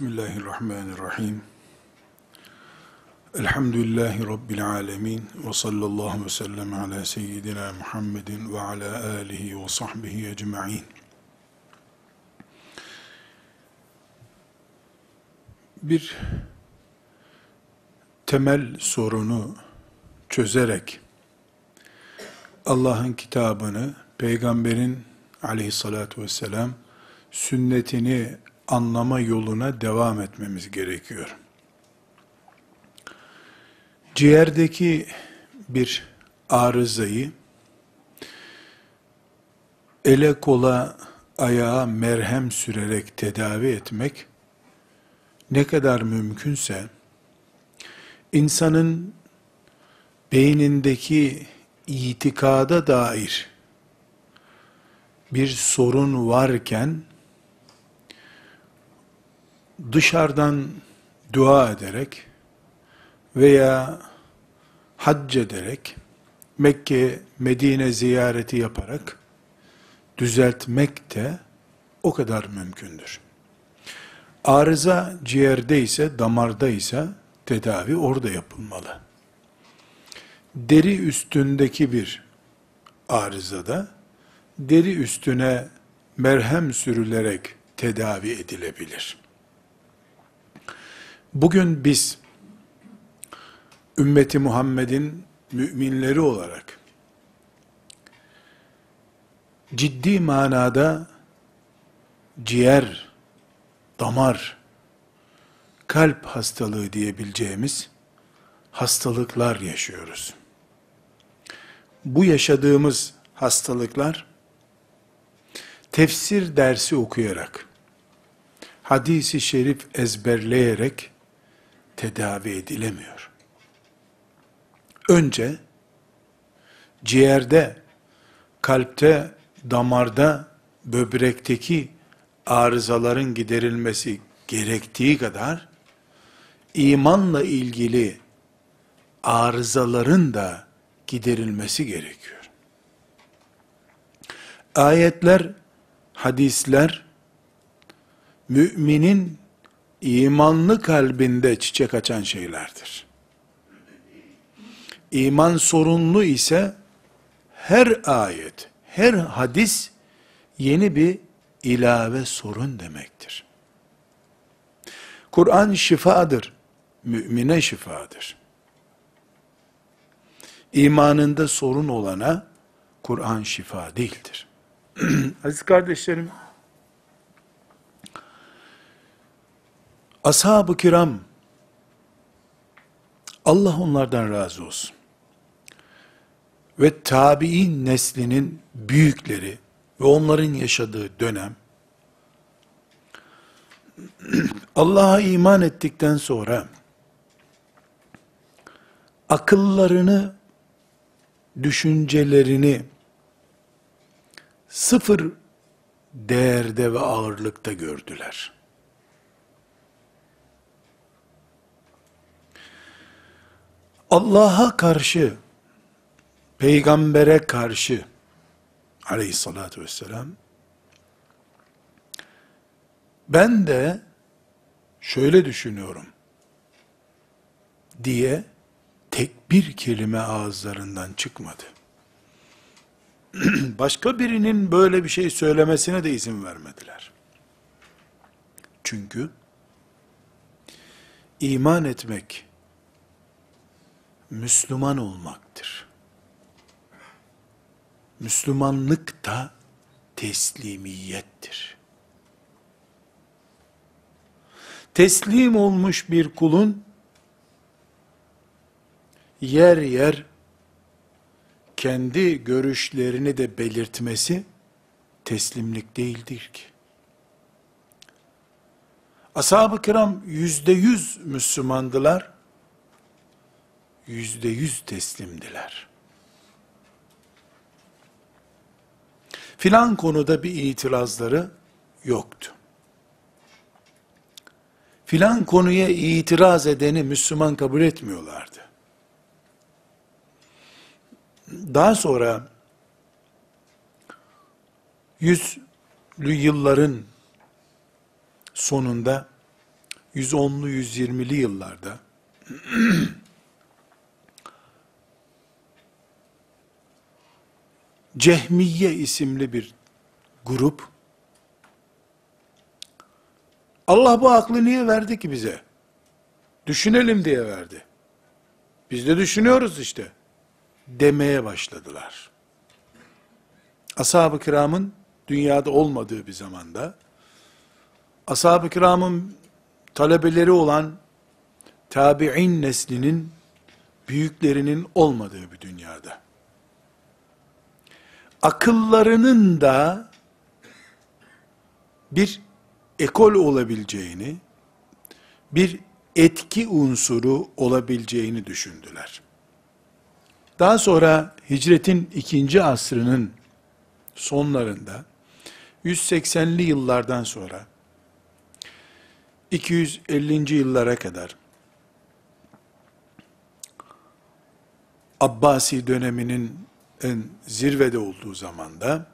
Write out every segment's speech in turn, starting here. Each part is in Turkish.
Bismillahirrahmanirrahim. Elhamdülillahi Rabbil alemin. Ve sallallahu ve sellem ala seyyidina Muhammedin ve ala alihi ve sahbihi ecma'in. Bir temel sorunu çözerek Allah'ın kitabını, peygamberin aleyhissalatu vesselam sünnetini anlama yoluna devam etmemiz gerekiyor. Ciğerdeki bir arızayı ele kola ayağa merhem sürerek tedavi etmek ne kadar mümkünse insanın beynindeki itikada dair bir sorun varken dışarıdan dua ederek veya hac ederek Mekke, Medine ziyareti yaparak düzeltmek de o kadar mümkündür. Arıza ciğerde ise, damarda ise tedavi orada yapılmalı. Deri üstündeki bir arızada deri üstüne merhem sürülerek tedavi edilebilir. Bugün biz ümmeti Muhammed'in müminleri olarak ciddi manada ciğer, damar, kalp hastalığı diyebileceğimiz hastalıklar yaşıyoruz. Bu yaşadığımız hastalıklar tefsir dersi okuyarak, hadisi şerif ezberleyerek tedavi edilemiyor. Önce ciğerde, kalpte, damarda, böbrekteki arızaların giderilmesi gerektiği kadar imanla ilgili arızaların da giderilmesi gerekiyor. Ayetler, hadisler müminin imanlı kalbinde çiçek açan şeylerdir. İman sorunlu ise her ayet, her hadis yeni bir ilave sorun demektir. Kur'an şifadır, mümine şifadır. İmanında sorun olana Kur'an şifa değildir. Aziz kardeşlerim, Ashab-ı kiram, Allah onlardan razı olsun. Ve tabi'in neslinin büyükleri ve onların yaşadığı dönem, Allah'a iman ettikten sonra, akıllarını, düşüncelerini, sıfır değerde ve ağırlıkta gördüler. Allah'a karşı, peygambere karşı, aleyhissalatü vesselam, ben de şöyle düşünüyorum, diye tek bir kelime ağızlarından çıkmadı. Başka birinin böyle bir şey söylemesine de izin vermediler. Çünkü iman etmek, Müslüman olmaktır. Müslümanlık da teslimiyettir. Teslim olmuş bir kulun yer yer kendi görüşlerini de belirtmesi teslimlik değildir ki. Ashab-ı kiram yüzde yüz Müslümandılar yüzde yüz teslimdiler. Filan konuda bir itirazları yoktu. Filan konuya itiraz edeni Müslüman kabul etmiyorlardı. Daha sonra yüzlü yılların sonunda 110'lu 120'li yıllarda Cehmiye isimli bir grup Allah bu aklı niye verdi ki bize? Düşünelim diye verdi. Biz de düşünüyoruz işte. Demeye başladılar. Ashab-ı kiramın dünyada olmadığı bir zamanda, ashab-ı kiramın talebeleri olan tabi'in neslinin büyüklerinin olmadığı bir dünyada. Akıllarının da bir ekol olabileceğini, bir etki unsuru olabileceğini düşündüler. Daha sonra hicretin ikinci asrının sonlarında 180'li yıllardan sonra 250. yıllara kadar Abbasi döneminin en zirvede olduğu zamanda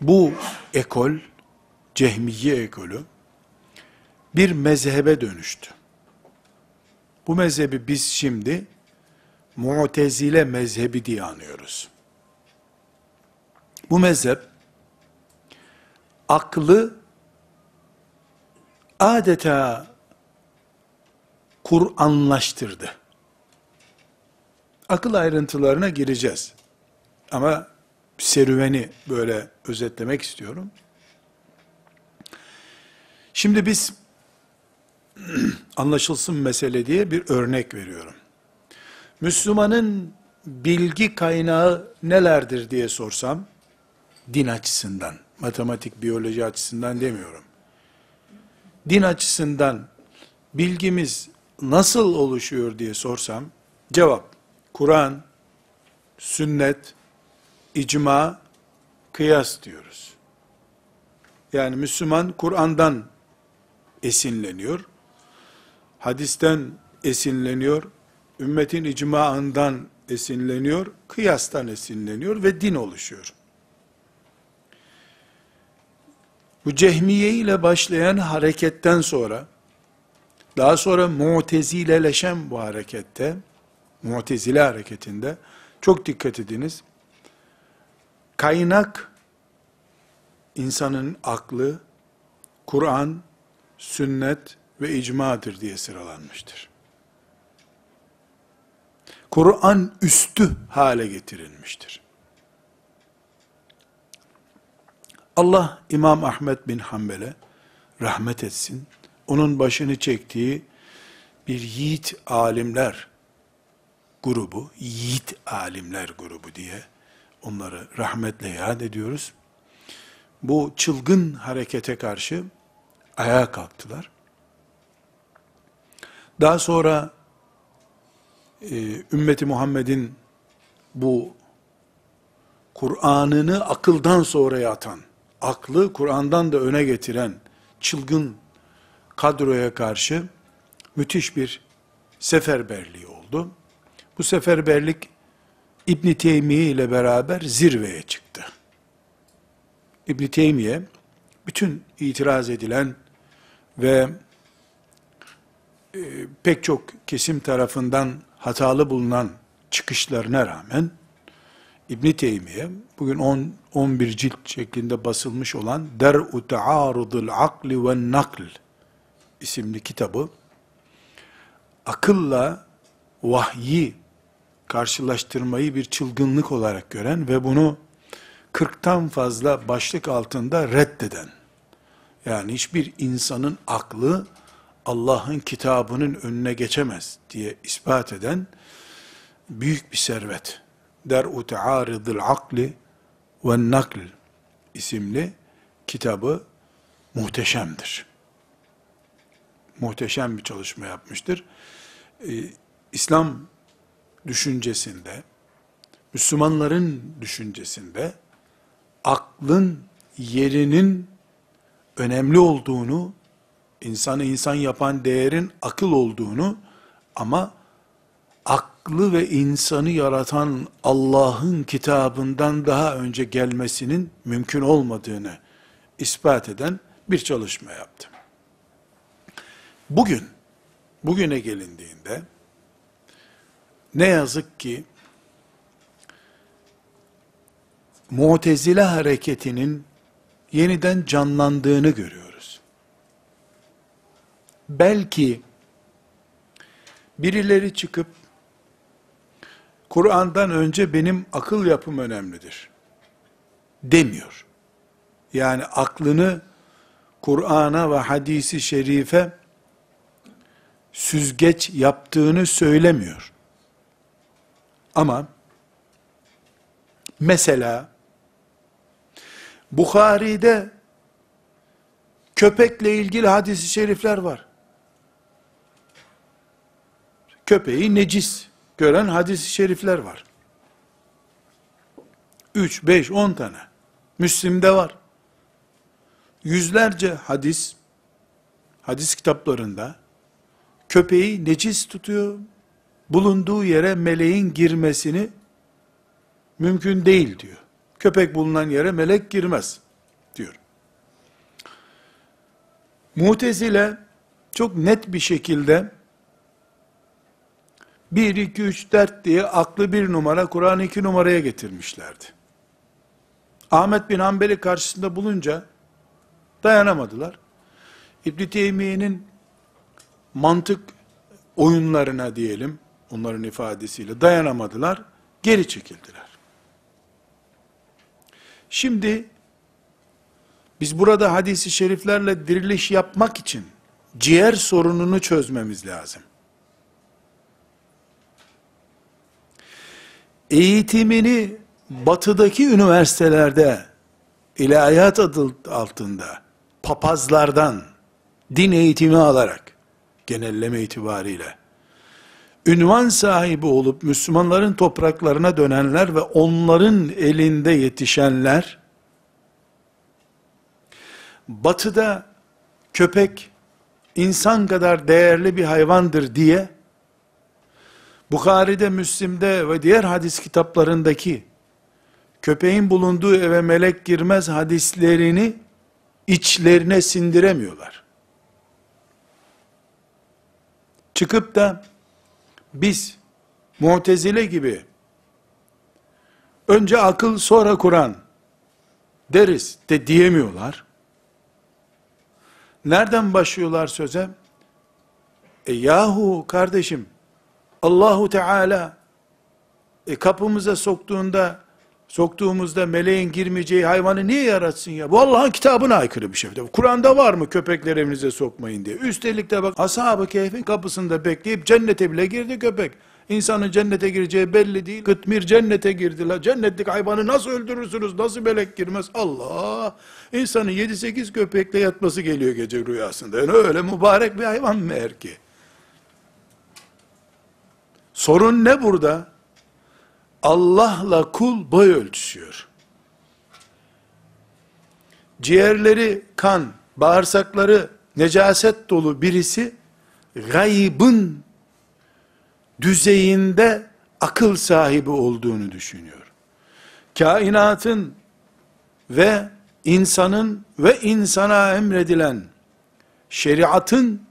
bu ekol Cehmiye ekolü bir mezhebe dönüştü. Bu mezhebi biz şimdi Mu'tezile mezhebi diye anıyoruz. Bu mezhep aklı adeta Kur'anlaştırdı. Akıl ayrıntılarına gireceğiz. Ama serüveni böyle özetlemek istiyorum. Şimdi biz anlaşılsın mesele diye bir örnek veriyorum. Müslümanın bilgi kaynağı nelerdir diye sorsam, din açısından, matematik, biyoloji açısından demiyorum. Din açısından bilgimiz nasıl oluşuyor diye sorsam, cevap, Kur'an, sünnet, icma, kıyas diyoruz. Yani Müslüman Kur'an'dan esinleniyor. Hadisten esinleniyor. Ümmetin icmaından esinleniyor. Kıyastan esinleniyor ve din oluşuyor. Bu cehmiye ile başlayan hareketten sonra, daha sonra mutezileleşen bu harekette, mutezile hareketinde, çok dikkat ediniz, kaynak, insanın aklı, Kur'an, sünnet ve icmadır diye sıralanmıştır. Kur'an üstü hale getirilmiştir. Allah İmam Ahmet bin Hanbel'e rahmet etsin. Onun başını çektiği bir yiğit alimler grubu, yiğit alimler grubu diye onları rahmetle yad ediyoruz. Bu çılgın harekete karşı ayağa kalktılar. Daha sonra e, ümmeti Muhammed'in bu Kur'an'ını akıldan sonraya atan, aklı Kur'an'dan da öne getiren çılgın kadroya karşı müthiş bir seferberliği oldu. Bu seferberlik İbn Teymiye ile beraber zirveye çıktı. İbn Teymiye bütün itiraz edilen ve e, pek çok kesim tarafından hatalı bulunan çıkışlarına rağmen İbn Teymiye bugün 10 11 cilt şeklinde basılmış olan Der'u Taarudul Akli ve Nakl isimli kitabı akılla vahyi karşılaştırmayı bir çılgınlık olarak gören ve bunu 40'tan fazla başlık altında reddeden yani hiçbir insanın aklı Allah'ın kitabının önüne geçemez diye ispat eden büyük bir servet. Der'u Tearidil Akli ve Nakl isimli kitabı muhteşemdir. Muhteşem bir çalışma yapmıştır. Ee, İslam düşüncesinde, Müslümanların düşüncesinde aklın yerinin önemli olduğunu, insanı insan yapan değerin akıl olduğunu ama aklı ve insanı yaratan Allah'ın kitabından daha önce gelmesinin mümkün olmadığını ispat eden bir çalışma yaptım. Bugün, bugüne gelindiğinde, ne yazık ki, Mu'tezile hareketinin yeniden canlandığını görüyoruz. Belki birileri çıkıp Kur'an'dan önce benim akıl yapım önemlidir demiyor. Yani aklını Kur'an'a ve hadisi şerife süzgeç yaptığını söylemiyor. Ama mesela Bukhari'de köpekle ilgili hadisi şerifler var. Köpeği necis gören hadisi şerifler var. 3, 5, 10 tane. Müslim'de var. Yüzlerce hadis, hadis kitaplarında köpeği necis tutuyor, bulunduğu yere meleğin girmesini mümkün değil diyor. Köpek bulunan yere melek girmez diyor. Mutezile çok net bir şekilde 1, 2, 3, 4 diye aklı bir numara, Kur'an iki numaraya getirmişlerdi. Ahmet bin Hanbel'i karşısında bulunca dayanamadılar. İbn Teymiye'nin mantık oyunlarına diyelim, onların ifadesiyle dayanamadılar, geri çekildiler. Şimdi biz burada hadisi şeriflerle diriliş yapmak için ciğer sorununu çözmemiz lazım. Eğitimini batıdaki üniversitelerde ilahiyat adı altında papazlardan din eğitimi alarak genelleme itibariyle ünvan sahibi olup Müslümanların topraklarına dönenler ve onların elinde yetişenler, batıda köpek insan kadar değerli bir hayvandır diye, Bukhari'de, Müslim'de ve diğer hadis kitaplarındaki köpeğin bulunduğu eve melek girmez hadislerini içlerine sindiremiyorlar. Çıkıp da biz Mu'tezile gibi önce akıl sonra Kur'an deriz de diyemiyorlar. Nereden başlıyorlar söze? E yahu kardeşim Allahu Teala e, kapımıza soktuğunda soktuğumuzda meleğin girmeyeceği hayvanı niye yaratsın ya? Bu Allah'ın kitabına aykırı bir şey. Kur'an'da var mı köpekler evinize sokmayın diye. Üstelik de bak ashab-ı keyfin kapısında bekleyip cennete bile girdi köpek. İnsanın cennete gireceği belli değil. Kıtmir cennete girdiler. Cennetlik hayvanı nasıl öldürürsünüz? Nasıl melek girmez? Allah! İnsanın 7-8 köpekle yatması geliyor gece rüyasında. Yani öyle mübarek bir hayvan mı er ki? Sorun ne burada? Allah'la kul boy ölçüşüyor. Ciğerleri kan, bağırsakları necaset dolu birisi gaybın düzeyinde akıl sahibi olduğunu düşünüyor. Kainatın ve insanın ve insana emredilen şeriatın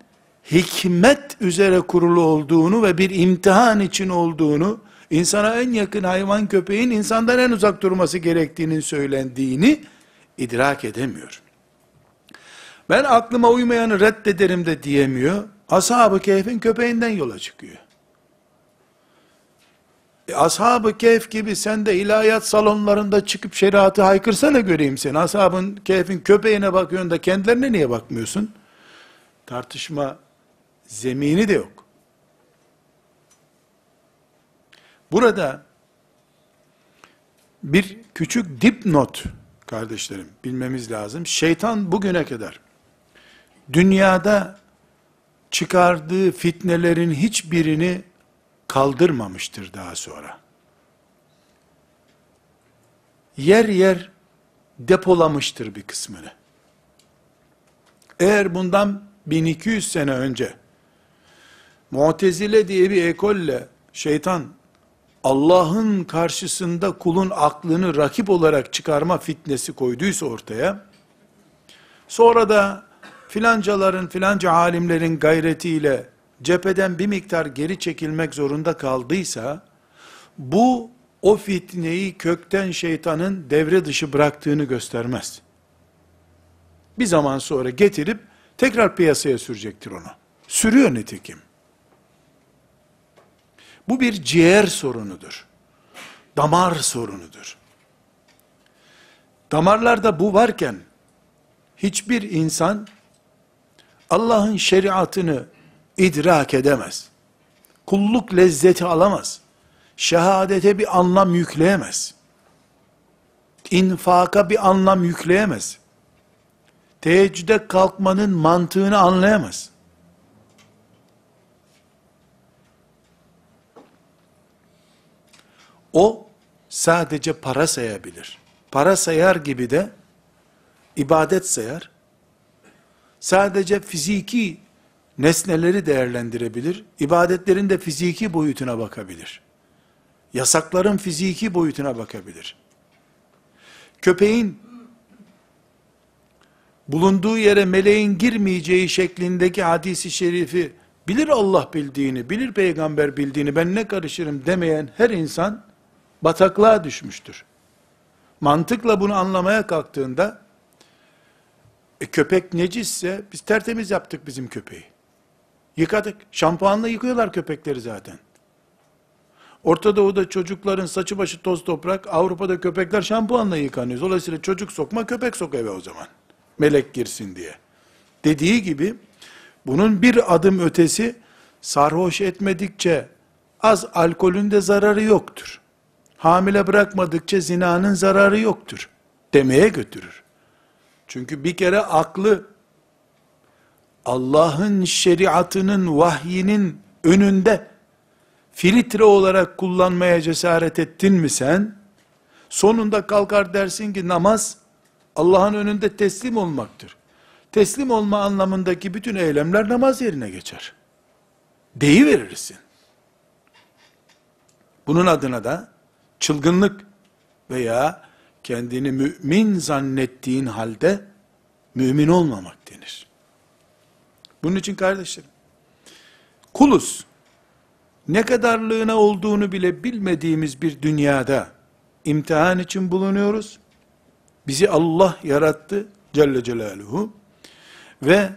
hikmet üzere kurulu olduğunu ve bir imtihan için olduğunu insana en yakın hayvan köpeğin insandan en uzak durması gerektiğinin söylendiğini idrak edemiyor. Ben aklıma uymayanı reddederim de diyemiyor. Ashab-ı Kehf'in köpeğinden yola çıkıyor. E, Ashab-ı Kehf gibi sen de ilahiyat salonlarında çıkıp şeriatı haykırsana göreyim seni. Ashab-ı Kehf'in köpeğine bakıyorsun da kendilerine niye bakmıyorsun? Tartışma zemini de yok. Burada bir küçük dipnot kardeşlerim bilmemiz lazım. Şeytan bugüne kadar dünyada çıkardığı fitnelerin hiçbirini kaldırmamıştır daha sonra. Yer yer depolamıştır bir kısmını. Eğer bundan 1200 sene önce Mu'tezile diye bir ekolle şeytan Allah'ın karşısında kulun aklını rakip olarak çıkarma fitnesi koyduysa ortaya, sonra da filancaların filanca alimlerin gayretiyle cepheden bir miktar geri çekilmek zorunda kaldıysa, bu o fitneyi kökten şeytanın devre dışı bıraktığını göstermez. Bir zaman sonra getirip tekrar piyasaya sürecektir onu. Sürüyor nitekim. Bu bir ciğer sorunudur. Damar sorunudur. Damarlarda bu varken hiçbir insan Allah'ın şeriatını idrak edemez. Kulluk lezzeti alamaz. Şehadete bir anlam yükleyemez. İnfaka bir anlam yükleyemez. Teheccüde kalkmanın mantığını anlayamaz. O sadece para sayabilir. Para sayar gibi de ibadet sayar. Sadece fiziki nesneleri değerlendirebilir. İbadetlerin de fiziki boyutuna bakabilir. Yasakların fiziki boyutuna bakabilir. Köpeğin bulunduğu yere meleğin girmeyeceği şeklindeki hadisi şerifi bilir Allah bildiğini, bilir peygamber bildiğini, ben ne karışırım demeyen her insan bataklığa düşmüştür. Mantıkla bunu anlamaya kalktığında, e, köpek necisse, biz tertemiz yaptık bizim köpeği. Yıkadık. Şampuanla yıkıyorlar köpekleri zaten. Orta Doğu'da çocukların saçı başı toz toprak, Avrupa'da köpekler şampuanla yıkanıyor. Dolayısıyla çocuk sokma, köpek sok eve o zaman. Melek girsin diye. Dediği gibi, bunun bir adım ötesi, sarhoş etmedikçe, az alkolün de zararı yoktur. Hamile bırakmadıkça zinanın zararı yoktur. Demeye götürür. Çünkü bir kere aklı, Allah'ın şeriatının, vahyinin önünde, filtre olarak kullanmaya cesaret ettin mi sen? Sonunda kalkar dersin ki namaz Allah'ın önünde teslim olmaktır. Teslim olma anlamındaki bütün eylemler namaz yerine geçer. Deyi verirsin. Bunun adına da çılgınlık veya kendini mümin zannettiğin halde mümin olmamak denir. Bunun için kardeşlerim, kuluz, ne kadarlığına olduğunu bile bilmediğimiz bir dünyada imtihan için bulunuyoruz. Bizi Allah yarattı Celle Celaluhu ve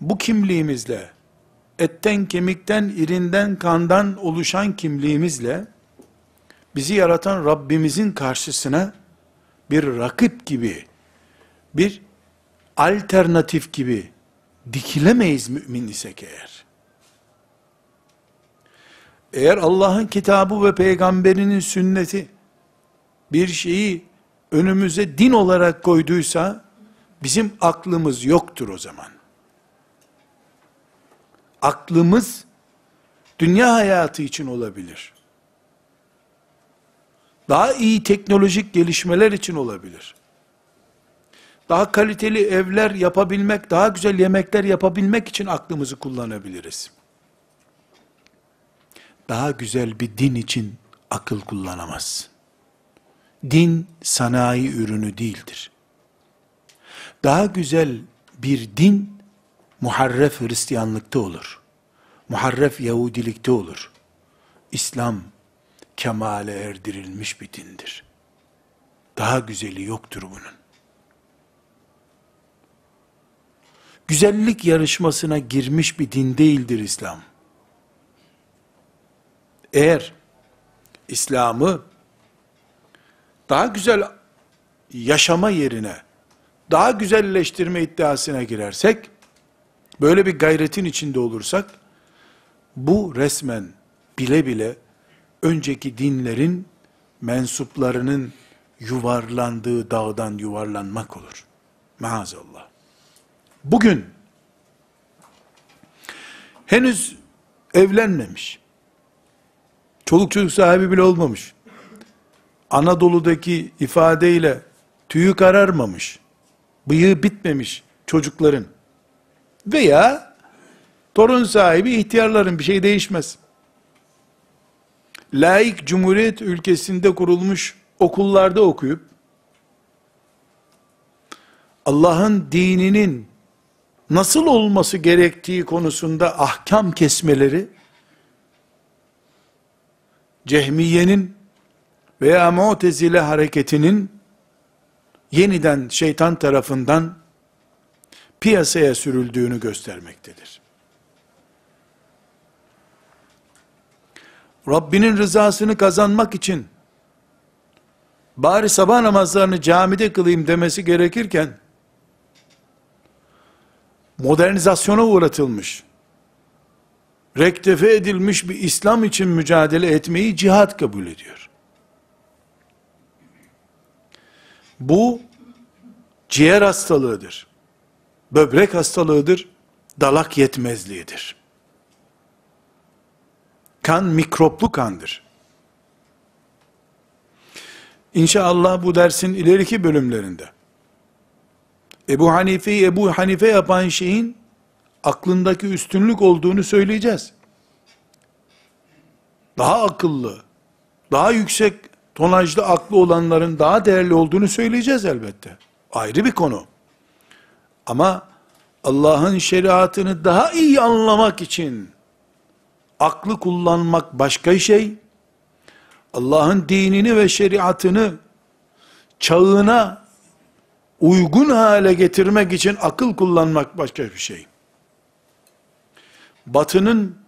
bu kimliğimizle etten, kemikten, irinden, kandan oluşan kimliğimizle bizi yaratan Rabbimizin karşısına bir rakip gibi, bir alternatif gibi dikilemeyiz mümin isek eğer. Eğer Allah'ın kitabı ve peygamberinin sünneti bir şeyi önümüze din olarak koyduysa bizim aklımız yoktur o zaman. Aklımız dünya hayatı için olabilir. Daha iyi teknolojik gelişmeler için olabilir. Daha kaliteli evler yapabilmek, daha güzel yemekler yapabilmek için aklımızı kullanabiliriz. Daha güzel bir din için akıl kullanamaz. Din sanayi ürünü değildir. Daha güzel bir din muharref Hristiyanlıkta olur. Muharref Yahudilikte olur. İslam kemale erdirilmiş bir dindir. Daha güzeli yoktur bunun. Güzellik yarışmasına girmiş bir din değildir İslam. Eğer İslam'ı daha güzel yaşama yerine daha güzelleştirme iddiasına girersek, böyle bir gayretin içinde olursak, bu resmen bile bile önceki dinlerin mensuplarının yuvarlandığı dağdan yuvarlanmak olur. Maazallah. Bugün henüz evlenmemiş, çoluk çocuk sahibi bile olmamış, Anadolu'daki ifadeyle tüyü kararmamış, bıyığı bitmemiş çocukların veya torun sahibi ihtiyarların bir şey değişmez laik cumhuriyet ülkesinde kurulmuş okullarda okuyup Allah'ın dininin nasıl olması gerektiği konusunda ahkam kesmeleri, Cehmiye'nin veya Mu'tezile hareketinin yeniden şeytan tarafından piyasaya sürüldüğünü göstermektedir. Rabbinin rızasını kazanmak için bari sabah namazlarını camide kılayım demesi gerekirken modernizasyona uğratılmış, rektefe edilmiş bir İslam için mücadele etmeyi cihat kabul ediyor. Bu ciğer hastalığıdır. Böbrek hastalığıdır. Dalak yetmezliğidir. Kan mikroplu kandır. İnşallah bu dersin ileriki bölümlerinde Ebu Hanife'yi Ebu Hanife yapan şeyin aklındaki üstünlük olduğunu söyleyeceğiz. Daha akıllı, daha yüksek tonajlı aklı olanların daha değerli olduğunu söyleyeceğiz elbette. Ayrı bir konu. Ama Allah'ın şeriatını daha iyi anlamak için aklı kullanmak başka şey. Allah'ın dinini ve şeriatını çağına uygun hale getirmek için akıl kullanmak başka bir şey. Batının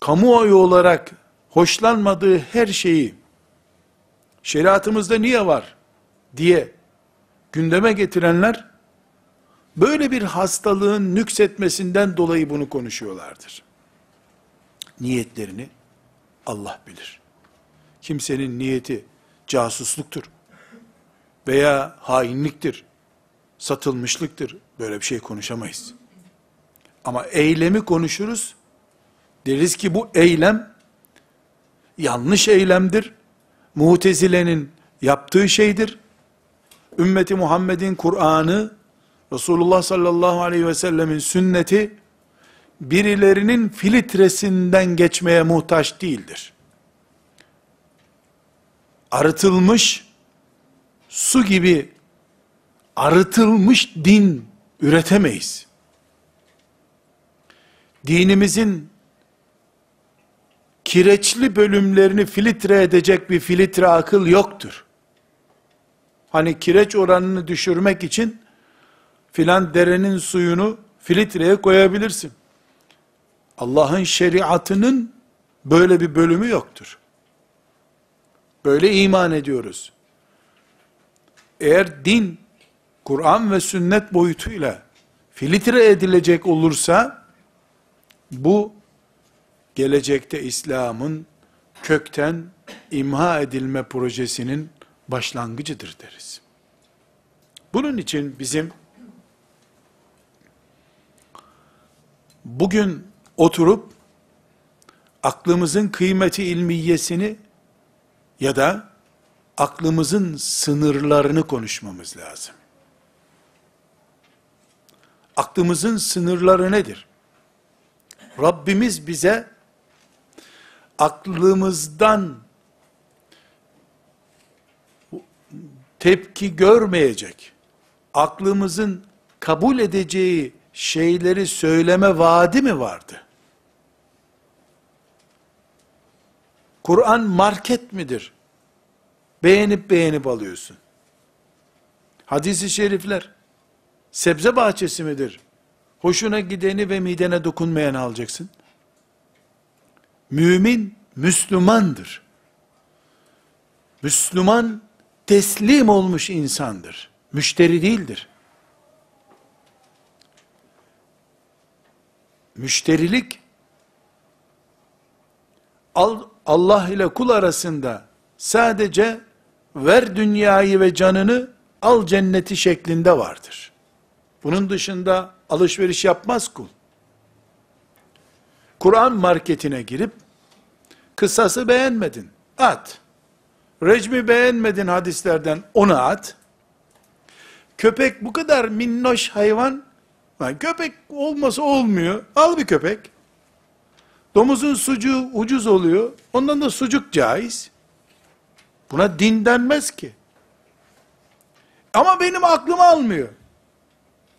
kamuoyu olarak hoşlanmadığı her şeyi şeriatımızda niye var diye gündeme getirenler böyle bir hastalığın nüksetmesinden dolayı bunu konuşuyorlardır. Niyetlerini Allah bilir. Kimsenin niyeti casusluktur veya hainliktir, satılmışlıktır. Böyle bir şey konuşamayız. Ama eylemi konuşuruz. Deriz ki bu eylem yanlış eylemdir. Mutezile'nin yaptığı şeydir. Ümmeti Muhammed'in Kur'an'ı, Resulullah sallallahu aleyhi ve sellemin sünneti, birilerinin filtresinden geçmeye muhtaç değildir. Arıtılmış, su gibi arıtılmış din üretemeyiz. Dinimizin kireçli bölümlerini filtre edecek bir filtre akıl yoktur. Hani kireç oranını düşürmek için filan derenin suyunu filtreye koyabilirsin. Allah'ın şeriatının böyle bir bölümü yoktur. Böyle iman ediyoruz. Eğer din, Kur'an ve sünnet boyutuyla filtre edilecek olursa, bu gelecekte İslam'ın kökten imha edilme projesinin başlangıcıdır deriz. Bunun için bizim bugün oturup aklımızın kıymeti ilmiyesini ya da aklımızın sınırlarını konuşmamız lazım. Aklımızın sınırları nedir? Rabbimiz bize aklımızdan tepki görmeyecek, aklımızın kabul edeceği şeyleri söyleme vaadi mi vardı? Kur'an market midir? Beğenip beğenip alıyorsun. Hadis-i şerifler, sebze bahçesi midir? Hoşuna gideni ve midene dokunmayanı alacaksın. Mümin, Müslümandır. Müslüman, teslim olmuş insandır. Müşteri değildir. Müşterilik, Allah ile kul arasında sadece ver dünyayı ve canını al cenneti şeklinde vardır. Bunun dışında alışveriş yapmaz kul. Kur'an marketine girip kısası beğenmedin. At. Recmi beğenmedin hadislerden onu at. Köpek bu kadar minnoş hayvan. Yani köpek olmasa olmuyor. Al bir köpek. Domuzun sucuğu ucuz oluyor. Ondan da sucuk caiz. Buna din denmez ki. Ama benim aklım almıyor.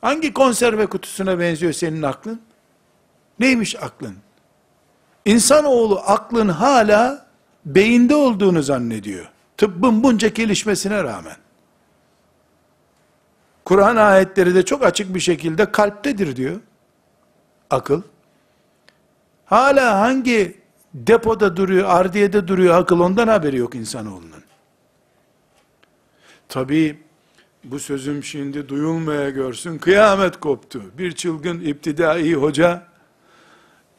Hangi konserve kutusuna benziyor senin aklın? Neymiş aklın? İnsanoğlu aklın hala beyinde olduğunu zannediyor. Tıbbın bunca gelişmesine rağmen. Kur'an ayetleri de çok açık bir şekilde kalptedir diyor. Akıl. Hala hangi depoda duruyor, ardiyede duruyor akıl ondan haberi yok insanoğlunun. Tabi bu sözüm şimdi duyulmaya görsün kıyamet koptu. Bir çılgın iptidai hoca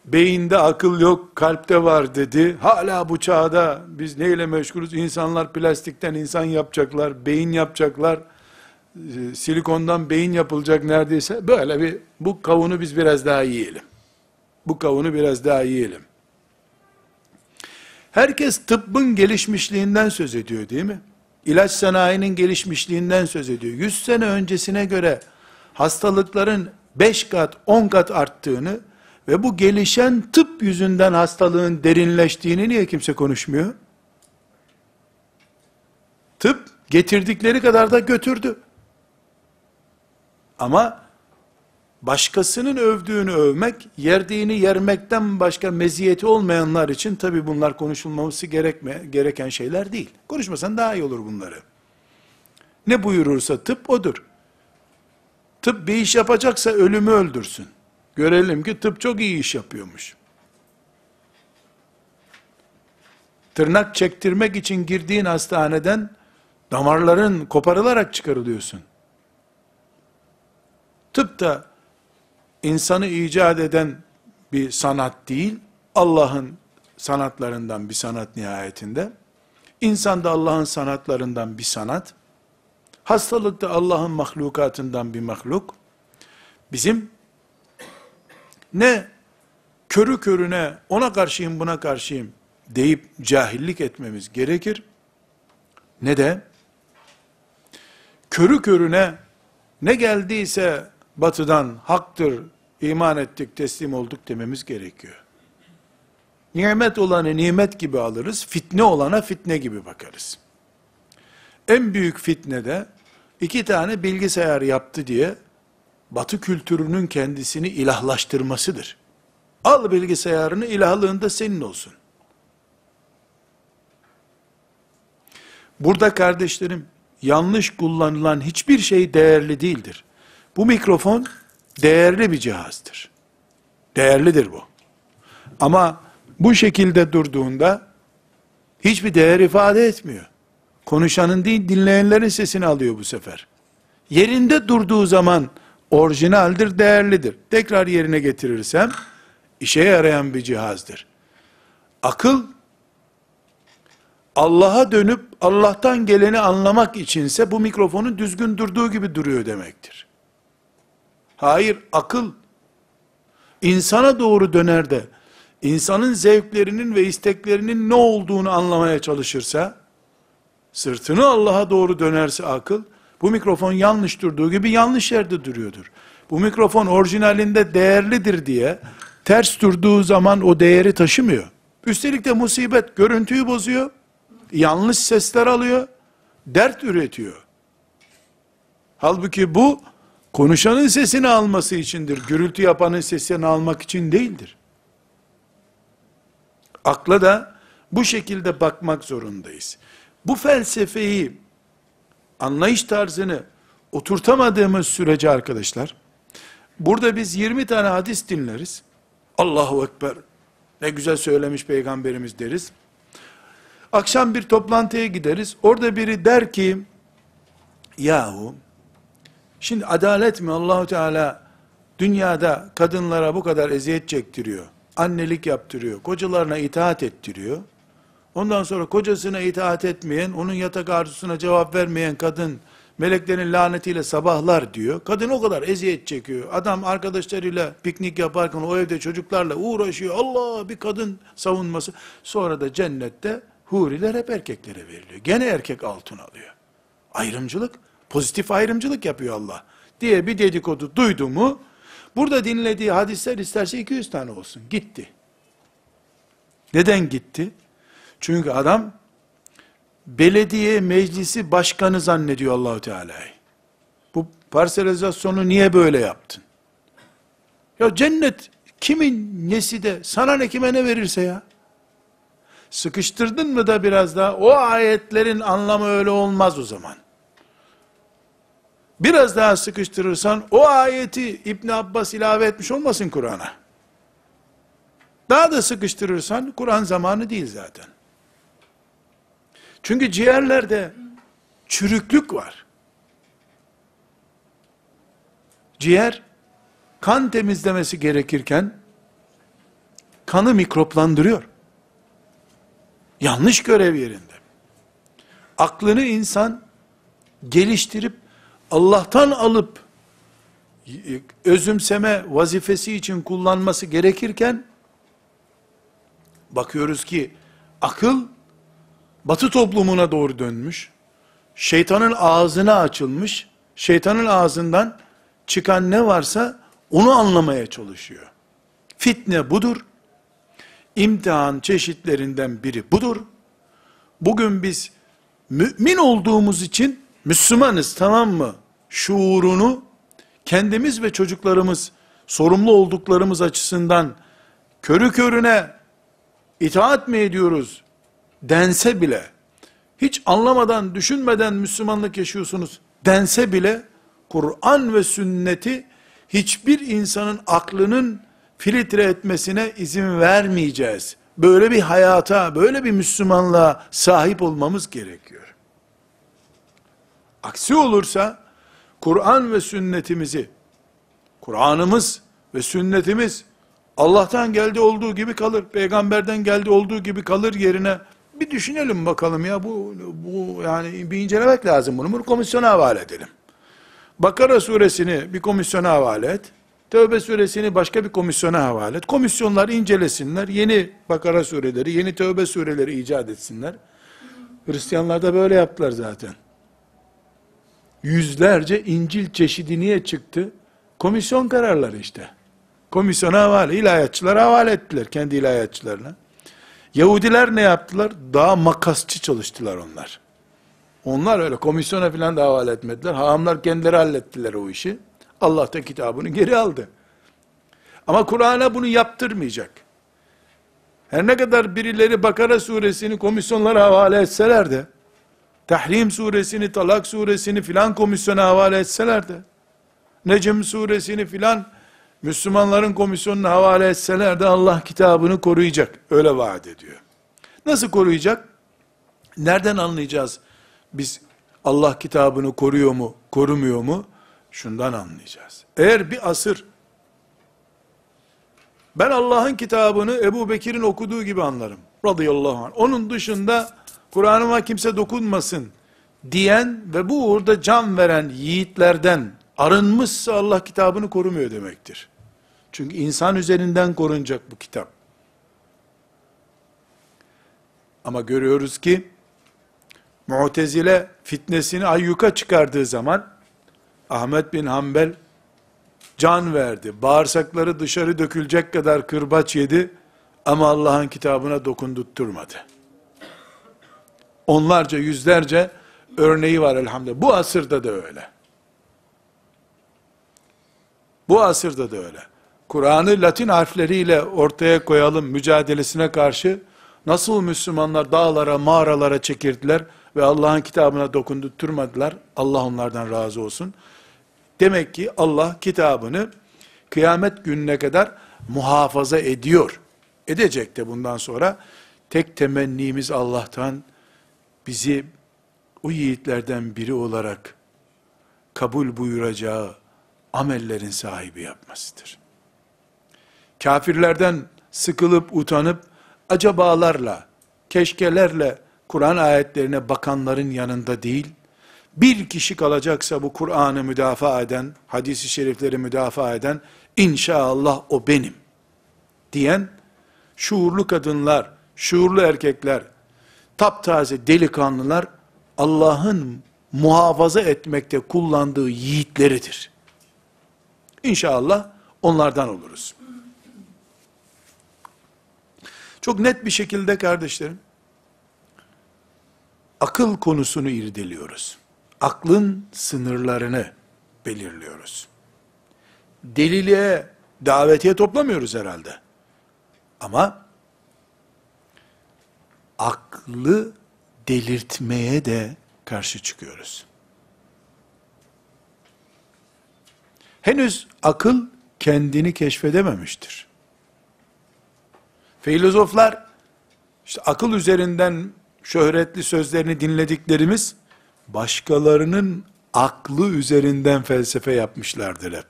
beyinde akıl yok kalpte var dedi. Hala bu çağda biz neyle meşgulüz? İnsanlar plastikten insan yapacaklar, beyin yapacaklar. Ee, Silikondan beyin yapılacak neredeyse. Böyle bir bu kavunu biz biraz daha yiyelim. Bu kavunu biraz daha yiyelim. Herkes tıbbın gelişmişliğinden söz ediyor değil mi? İlaç sanayinin gelişmişliğinden söz ediyor. 100 sene öncesine göre hastalıkların 5 kat, 10 kat arttığını ve bu gelişen tıp yüzünden hastalığın derinleştiğini niye kimse konuşmuyor? Tıp getirdikleri kadar da götürdü. Ama başkasının övdüğünü övmek, yerdiğini yermekten başka meziyeti olmayanlar için tabi bunlar konuşulmaması gerekme, gereken şeyler değil. Konuşmasan daha iyi olur bunları. Ne buyurursa tıp odur. Tıp bir iş yapacaksa ölümü öldürsün. Görelim ki tıp çok iyi iş yapıyormuş. Tırnak çektirmek için girdiğin hastaneden damarların koparılarak çıkarılıyorsun. Tıp da insanı icat eden bir sanat değil, Allah'ın sanatlarından bir sanat nihayetinde. İnsan da Allah'ın sanatlarından bir sanat. Hastalık da Allah'ın mahlukatından bir mahluk. Bizim ne körü körüne ona karşıyım buna karşıyım deyip cahillik etmemiz gerekir. Ne de körü körüne ne geldiyse batıdan haktır, iman ettik, teslim olduk dememiz gerekiyor. Nimet olanı nimet gibi alırız, fitne olana fitne gibi bakarız. En büyük fitne de iki tane bilgisayar yaptı diye batı kültürünün kendisini ilahlaştırmasıdır. Al bilgisayarını ilahlığında senin olsun. Burada kardeşlerim, yanlış kullanılan hiçbir şey değerli değildir. Bu mikrofon değerli bir cihazdır. Değerlidir bu. Ama bu şekilde durduğunda hiçbir değer ifade etmiyor. Konuşanın değil dinleyenlerin sesini alıyor bu sefer. Yerinde durduğu zaman orijinaldir, değerlidir. Tekrar yerine getirirsem işe yarayan bir cihazdır. Akıl Allah'a dönüp Allah'tan geleni anlamak içinse bu mikrofonun düzgün durduğu gibi duruyor demektir. Hayır, akıl insana doğru döner de insanın zevklerinin ve isteklerinin ne olduğunu anlamaya çalışırsa, sırtını Allah'a doğru dönerse akıl, bu mikrofon yanlış durduğu gibi yanlış yerde duruyordur. Bu mikrofon orijinalinde değerlidir diye ters durduğu zaman o değeri taşımıyor. Üstelik de musibet görüntüyü bozuyor, yanlış sesler alıyor, dert üretiyor. Halbuki bu konuşanın sesini alması içindir. Gürültü yapanın sesini almak için değildir. Akla da bu şekilde bakmak zorundayız. Bu felsefeyi, anlayış tarzını oturtamadığımız sürece arkadaşlar, burada biz 20 tane hadis dinleriz. Allahu Ekber, ne güzel söylemiş peygamberimiz deriz. Akşam bir toplantıya gideriz. Orada biri der ki, yahu, şimdi adalet mi Allahu Teala dünyada kadınlara bu kadar eziyet çektiriyor, annelik yaptırıyor, kocalarına itaat ettiriyor. Ondan sonra kocasına itaat etmeyen, onun yatak arzusuna cevap vermeyen kadın, meleklerin lanetiyle sabahlar diyor. Kadın o kadar eziyet çekiyor. Adam arkadaşlarıyla piknik yaparken o evde çocuklarla uğraşıyor. Allah bir kadın savunması. Sonra da cennette huriler hep erkeklere veriliyor. Gene erkek altın alıyor. Ayrımcılık, pozitif ayrımcılık yapıyor Allah. Diye bir dedikodu duydu mu, burada dinlediği hadisler isterse 200 tane olsun. Gitti. Neden gitti? Çünkü adam belediye meclisi başkanı zannediyor Allahu Teala'yı. Bu parselizasyonu niye böyle yaptın? Ya cennet kimin nesi de sana ne kime ne verirse ya. Sıkıştırdın mı da biraz daha o ayetlerin anlamı öyle olmaz o zaman. Biraz daha sıkıştırırsan o ayeti İbn Abbas ilave etmiş olmasın Kur'an'a. Daha da sıkıştırırsan Kur'an zamanı değil zaten. Çünkü ciğerlerde çürüklük var. Ciğer kan temizlemesi gerekirken kanı mikroplandırıyor. Yanlış görev yerinde. Aklını insan geliştirip Allah'tan alıp özümseme vazifesi için kullanması gerekirken bakıyoruz ki akıl batı toplumuna doğru dönmüş. Şeytanın ağzına açılmış. Şeytanın ağzından çıkan ne varsa onu anlamaya çalışıyor. Fitne budur. İmtihan çeşitlerinden biri budur. Bugün biz mümin olduğumuz için Müslümanız tamam mı? Şuurunu kendimiz ve çocuklarımız sorumlu olduklarımız açısından körü körüne itaat mi ediyoruz dense bile hiç anlamadan düşünmeden Müslümanlık yaşıyorsunuz dense bile Kur'an ve sünneti hiçbir insanın aklının filtre etmesine izin vermeyeceğiz. Böyle bir hayata, böyle bir Müslümanlığa sahip olmamız gerekiyor. Aksi olursa Kur'an ve sünnetimizi, Kur'an'ımız ve sünnetimiz Allah'tan geldi olduğu gibi kalır, peygamberden geldi olduğu gibi kalır yerine bir düşünelim bakalım ya bu bu yani bir incelemek lazım bunu. Bunu komisyona havale edelim. Bakara suresini bir komisyona havale et. Tövbe suresini başka bir komisyona havale et. Komisyonlar incelesinler. Yeni Bakara sureleri, yeni Tövbe sureleri icat etsinler. Hristiyanlar da böyle yaptılar zaten. Yüzlerce İncil çeşidi niye çıktı? Komisyon kararları işte. Komisyona havale, ilahiyatçılara havale ettiler kendi ilahiyatçılarına. Yahudiler ne yaptılar? Daha makasçı çalıştılar onlar. Onlar öyle komisyona filan da havale etmediler. Hahamlar kendileri hallettiler o işi. Allah da kitabını geri aldı. Ama Kur'an'a bunu yaptırmayacak. Her ne kadar birileri Bakara suresini komisyonlara havale etseler de, Tahrim suresini, Talak suresini filan komisyona havale etseler de, Necm suresini filan Müslümanların komisyonuna havale etseler de Allah kitabını koruyacak. Öyle vaat ediyor. Nasıl koruyacak? Nereden anlayacağız? Biz Allah kitabını koruyor mu, korumuyor mu? Şundan anlayacağız. Eğer bir asır ben Allah'ın kitabını Ebu Bekir'in okuduğu gibi anlarım. Radıyallahu anh. Onun dışında Kur'an'ıma kimse dokunmasın diyen ve bu uğurda can veren yiğitlerden arınmışsa Allah kitabını korumuyor demektir. Çünkü insan üzerinden korunacak bu kitap. Ama görüyoruz ki Mu'tezile fitnesini ayyuka çıkardığı zaman Ahmet bin Hanbel can verdi. Bağırsakları dışarı dökülecek kadar kırbaç yedi ama Allah'ın kitabına dokundurtturmadı. Onlarca, yüzlerce örneği var elhamdülillah. Bu asırda da öyle. Bu asırda da öyle. Kur'an'ı Latin harfleriyle ortaya koyalım mücadelesine karşı nasıl Müslümanlar dağlara, mağaralara çekirdiler ve Allah'ın kitabına dokundurtmadılar. Allah onlardan razı olsun. Demek ki Allah kitabını kıyamet gününe kadar muhafaza ediyor. Edecek de bundan sonra. Tek temennimiz Allah'tan bizi o yiğitlerden biri olarak kabul buyuracağı amellerin sahibi yapmasıdır. Kafirlerden sıkılıp utanıp acabalarla, keşkelerle Kur'an ayetlerine bakanların yanında değil, bir kişi kalacaksa bu Kur'an'ı müdafaa eden, hadisi şerifleri müdafaa eden, inşallah o benim diyen, şuurlu kadınlar, şuurlu erkekler, taptaze delikanlılar, Allah'ın muhafaza etmekte kullandığı yiğitleridir. İnşallah onlardan oluruz. Çok net bir şekilde kardeşlerim, akıl konusunu irdeliyoruz. Aklın sınırlarını, belirliyoruz. Deliliğe, davetiye toplamıyoruz herhalde. Ama aklı delirtmeye de karşı çıkıyoruz. Henüz akıl kendini keşfedememiştir. Filozoflar işte akıl üzerinden şöhretli sözlerini dinlediklerimiz başkalarının aklı üzerinden felsefe yapmışlardır hep.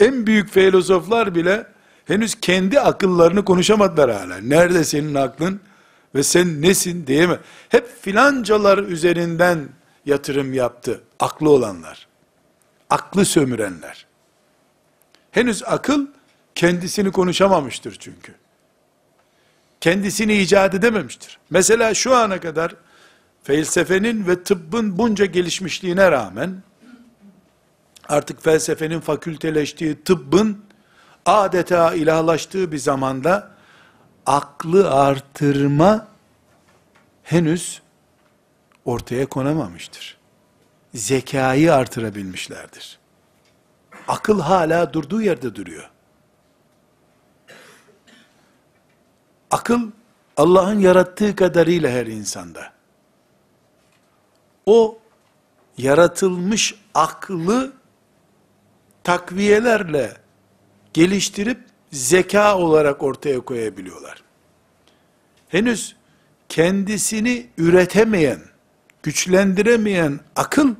En büyük filozoflar bile henüz kendi akıllarını konuşamadılar hala. Nerede senin aklın ve sen nesin diye mi? Hep filancalar üzerinden yatırım yaptı aklı olanlar. Aklı sömürenler. Henüz akıl kendisini konuşamamıştır çünkü. Kendisini icat edememiştir. Mesela şu ana kadar felsefenin ve tıbbın bunca gelişmişliğine rağmen artık felsefenin fakülteleştiği, tıbbın adeta ilahlaştığı bir zamanda aklı artırma henüz ortaya konamamıştır. Zekayı artırabilmişlerdir. Akıl hala durduğu yerde duruyor. Akıl Allah'ın yarattığı kadarıyla her insanda. O yaratılmış aklı takviyelerle geliştirip zeka olarak ortaya koyabiliyorlar. Henüz kendisini üretemeyen, güçlendiremeyen akıl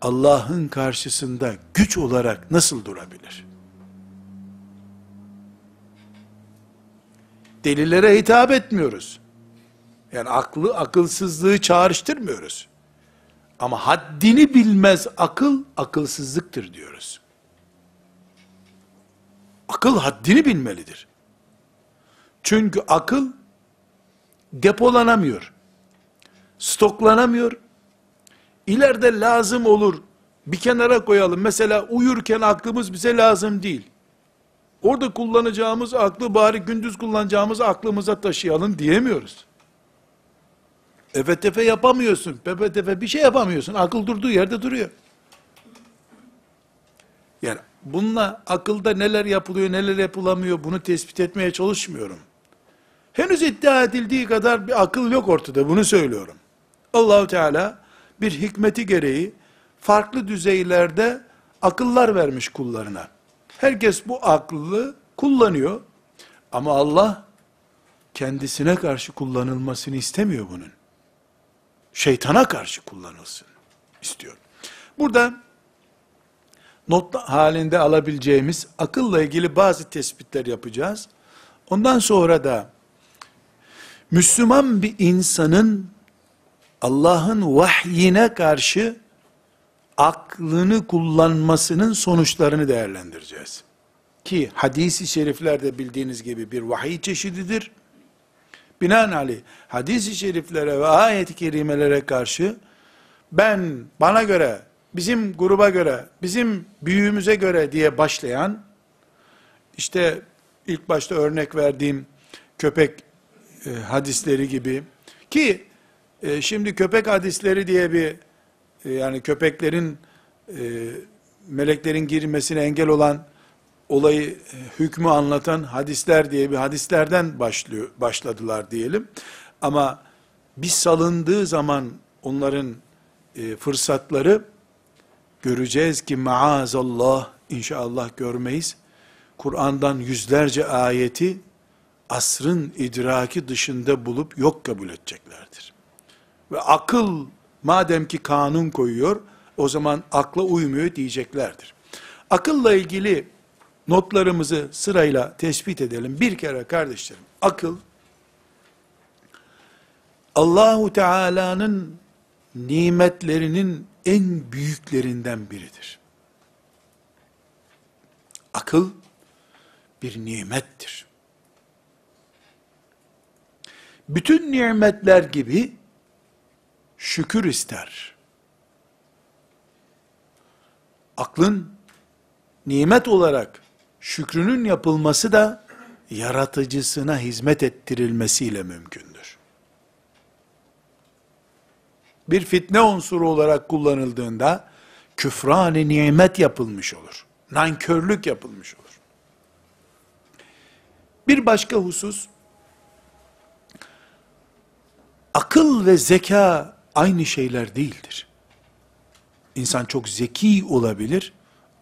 Allah'ın karşısında güç olarak nasıl durabilir? Delilere hitap etmiyoruz. Yani aklı, akılsızlığı çağrıştırmıyoruz. Ama haddini bilmez akıl, akılsızlıktır diyoruz. Akıl haddini bilmelidir. Çünkü akıl depolanamıyor. Stoklanamıyor. İleride lazım olur. Bir kenara koyalım. Mesela uyurken aklımız bize lazım değil. Orada kullanacağımız aklı bari gündüz kullanacağımız aklımıza taşıyalım diyemiyoruz. Efe tefe yapamıyorsun. Pepe tefe bir şey yapamıyorsun. Akıl durduğu yerde duruyor. Yani bununla akılda neler yapılıyor, neler yapılamıyor bunu tespit etmeye çalışmıyorum. Henüz iddia edildiği kadar bir akıl yok ortada. Bunu söylüyorum. Allahu Teala bir hikmeti gereği farklı düzeylerde akıllar vermiş kullarına. Herkes bu aklı kullanıyor. Ama Allah kendisine karşı kullanılmasını istemiyor bunun. Şeytana karşı kullanılsın istiyor. Burada not halinde alabileceğimiz akılla ilgili bazı tespitler yapacağız. Ondan sonra da Müslüman bir insanın Allah'ın vahyine karşı aklını kullanmasının sonuçlarını değerlendireceğiz. Ki hadisi şeriflerde bildiğiniz gibi bir vahiy çeşididir. Binaenaleyh hadisi şeriflere ve ayet-i kerimelere karşı ben bana göre, bizim gruba göre, bizim büyüğümüze göre diye başlayan işte ilk başta örnek verdiğim köpek e, hadisleri gibi ki e, şimdi köpek hadisleri diye bir e, yani köpeklerin e, meleklerin girmesine engel olan olayı e, hükmü anlatan hadisler diye bir hadislerden başlıyor başladılar diyelim. Ama bir salındığı zaman onların e, fırsatları göreceğiz ki maazallah inşallah görmeyiz. Kur'an'dan yüzlerce ayeti asrın idraki dışında bulup yok kabul edeceklerdir. Ve akıl madem ki kanun koyuyor, o zaman akla uymuyor diyeceklerdir. Akılla ilgili notlarımızı sırayla tespit edelim. Bir kere kardeşlerim, akıl, Allahu Teala'nın nimetlerinin en büyüklerinden biridir. Akıl bir nimettir. Bütün nimetler gibi şükür ister. Aklın nimet olarak şükrünün yapılması da yaratıcısına hizmet ettirilmesiyle mümkündür. Bir fitne unsuru olarak kullanıldığında küfran-ı nimet yapılmış olur. Nankörlük yapılmış olur. Bir başka husus, akıl ve zeka aynı şeyler değildir. İnsan çok zeki olabilir,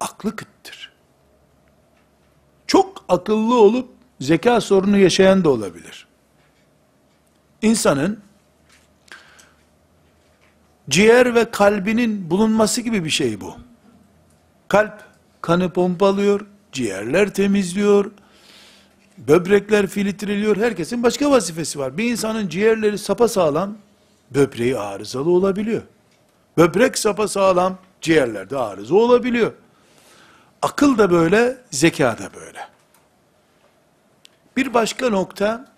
aklı kıttır. Çok akıllı olup zeka sorunu yaşayan da olabilir. İnsanın ciğer ve kalbinin bulunması gibi bir şey bu. Kalp kanı pompalıyor, ciğerler temizliyor, böbrekler filtreliyor. Herkesin başka vazifesi var. Bir insanın ciğerleri sapa sağlam, böbreği arızalı olabiliyor. Böbrek sapa sağlam, ciğerlerde arıza olabiliyor. Akıl da böyle, zeka da böyle. Bir başka nokta,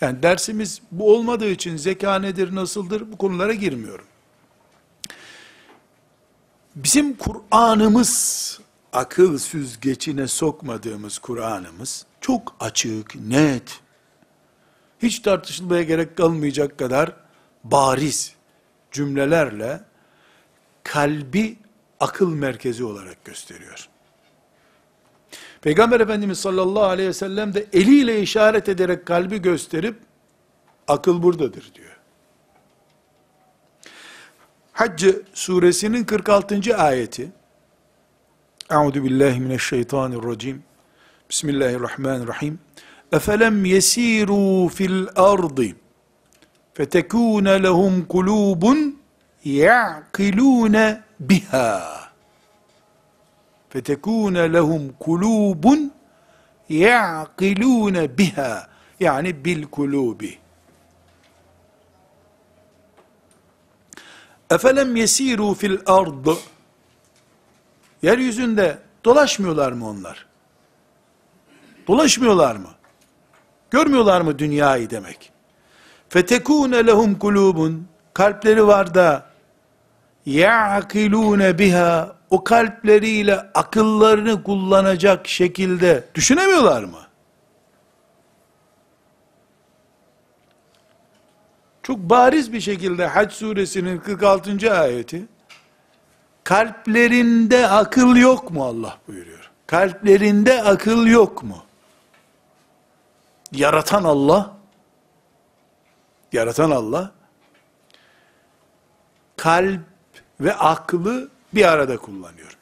yani dersimiz bu olmadığı için zeka nedir, nasıldır bu konulara girmiyorum. Bizim Kur'an'ımız, akıl süzgecine sokmadığımız Kur'an'ımız, çok açık, net, hiç tartışılmaya gerek kalmayacak kadar bariz cümlelerle kalbi akıl merkezi olarak gösteriyor. Peygamber Efendimiz sallallahu aleyhi ve sellem de eliyle işaret ederek kalbi gösterip akıl buradadır diyor. Hac suresinin 46. ayeti Euzu billahi mineşşeytanirracim Bismillahirrahmanirrahim Efelem yesiru fil ardı fetekûne lehum kulubun ya'kilûne biha fetekûne lehum kulubun ya'kilûne biha yani bil kulubi Efelem yesiru fil ard Yeryüzünde dolaşmıyorlar mı onlar? Dolaşmıyorlar mı? Görmüyorlar mı dünyayı demek? Fetekune lehum kulubun kalpleri var da ya'kilune biha o kalpleriyle akıllarını kullanacak şekilde düşünemiyorlar mı? Çok bariz bir şekilde Hac suresinin 46. ayeti kalplerinde akıl yok mu Allah buyuruyor. Kalplerinde akıl yok mu? Yaratan Allah yaratan Allah kalp ve aklı bir arada kullanıyor.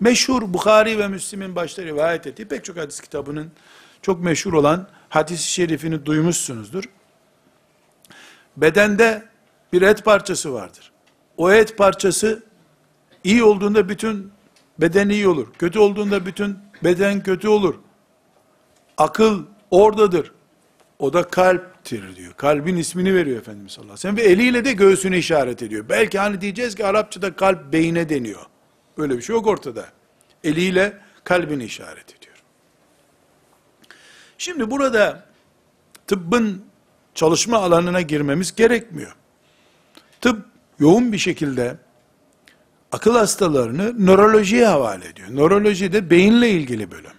Meşhur Bukhari ve Müslim'in başta rivayet ettiği pek çok hadis kitabının çok meşhur olan hadis-i şerifini duymuşsunuzdur. Bedende bir et parçası vardır. O et parçası iyi olduğunda bütün beden iyi olur. Kötü olduğunda bütün beden kötü olur. Akıl oradadır. O da kalptir diyor. Kalbin ismini veriyor Efendimiz sallallahu aleyhi ve sellem. Ve eliyle de göğsünü işaret ediyor. Belki hani diyeceğiz ki Arapçada kalp beyne deniyor. Böyle bir şey yok ortada. Eliyle kalbini işaret ediyor. Şimdi burada tıbbın çalışma alanına girmemiz gerekmiyor. Tıp yoğun bir şekilde akıl hastalarını nörolojiye havale ediyor. Nöroloji de beyinle ilgili bölüm.